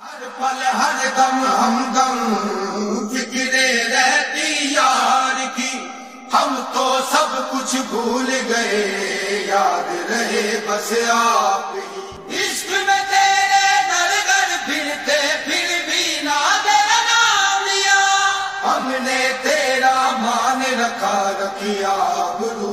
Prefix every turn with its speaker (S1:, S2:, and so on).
S1: ہر پل ہر دم ہم دم فکرے رہتی یار کی۔ ہم تو سب کچھ بھول گئے، یاد رہے بس آپ ہی۔ عشق میں تیرے در گھر پھرتے، پھر بھی نہ تیرا نام لیا ہم نے تیرا مان رکھا رکھیا گرو